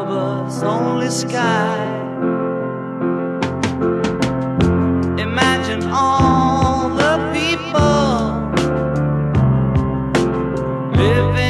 Above us, only sky. Imagine all the people living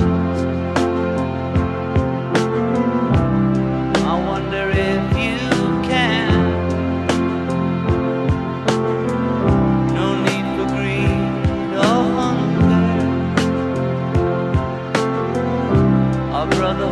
brother.